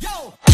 Yo!